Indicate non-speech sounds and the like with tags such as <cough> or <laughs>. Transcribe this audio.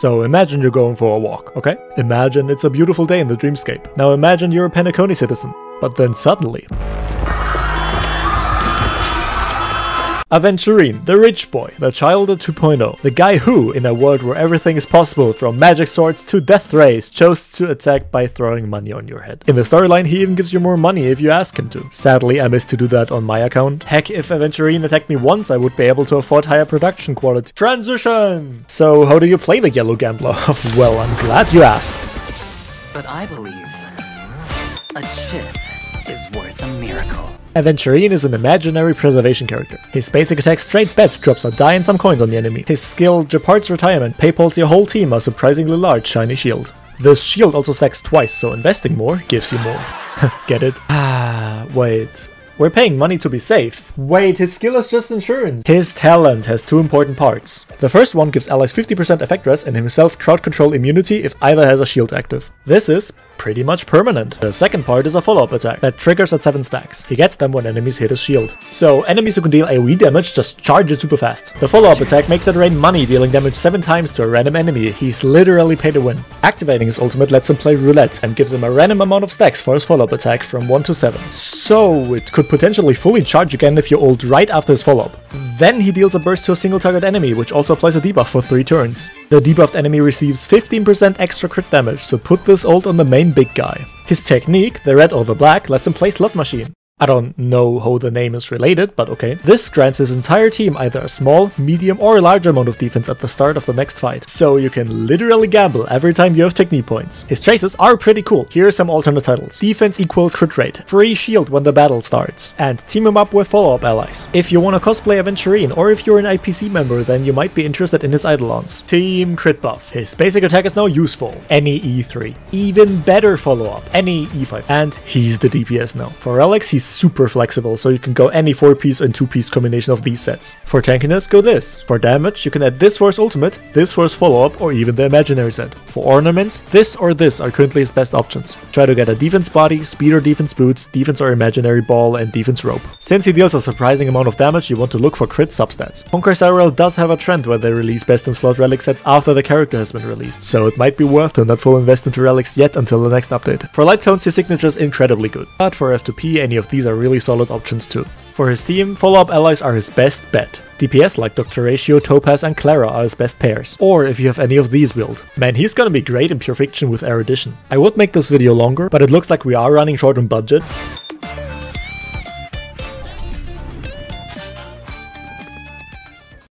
So imagine you're going for a walk, okay? Imagine it's a beautiful day in the dreamscape. Now imagine you're a Penacony citizen. But then suddenly, Aventurine, the rich boy, the child of 2.0, the guy who, in a world where everything is possible from magic swords to death rays, chose to attack by throwing money on your head. In the storyline, he even gives you more money if you ask him to. Sadly, I missed to do that on my account. Heck, if Aventurine attacked me once, I would be able to afford higher production quality. Transition! So, how do you play the Yellow Gambler? <laughs> well, I'm glad you asked. But I believe a chip is worth a miracle. Aventurine is an imaginary preservation character. His basic attack straight bet drops a die and some coins on the enemy. His skill Gepard's Retirement paypals your whole team a surprisingly large shiny shield. This shield also stacks twice, so investing more gives you more. <laughs> Get it? Ah, wait. We're paying money to be safe. Wait, his skill is just insurance. His talent has two important parts. The first one gives allies 50% effect rest and himself crowd control immunity if either has a shield active. This is pretty much permanent. The second part is a follow-up attack that triggers at 7 stacks. He gets them when enemies hit his shield. So enemies who can deal AoE damage just charge it super fast. The follow-up attack makes it rain money dealing damage 7 times to a random enemy. He's literally paid to win. Activating his ultimate lets him play roulette and gives him a random amount of stacks for his follow-up attack from 1 to 7. So it could potentially fully charge again if you ult right after his follow-up. Then he deals a burst to a single target enemy, which also applies a debuff for 3 turns. The debuffed enemy receives 15% extra crit damage, so put this ult on the main big guy. His technique, the red or the black, lets him play Slot Machine. I don't know how the name is related, but okay. This grants his entire team either a small, medium, or a large amount of defense at the start of the next fight. So you can literally gamble every time you have technique points. His traces are pretty cool. Here are some alternate titles. Defense equals crit rate, free shield when the battle starts, and team him up with follow-up allies. If you want to cosplay Aventurine, or if you're an IPC member, then you might be interested in his Eidolons. Team crit buff. His basic attack is now useful. Any E3. Even better follow-up. Any E5. And he's the DPS now. For relics he's super flexible, so you can go any 4-piece and 2-piece combination of these sets. For tankiness, go this. For damage, you can add this for his ultimate, this for his follow-up, or even the imaginary set. For ornaments, this or this are currently his best options. Try to get a defense body, speed or defense boots, defense or imaginary ball, and defense rope. Since he deals a surprising amount of damage, you want to look for crit substats. Honkai Star Rail does have a trend where they release best in slot relic sets after the character has been released, so it might be worth to not full invest into relics yet until the next update. For light cones, his signature is incredibly good, but for F2P, any of these are really solid options too. For his team, follow-up allies are his best bet. DPS like Dr. Ratio, Topaz and Clara are his best pairs. Or if you have any of these build. Man, he's gonna be great in Pure Fiction with Erudition. I would make this video longer, but it looks like we are running short on budget.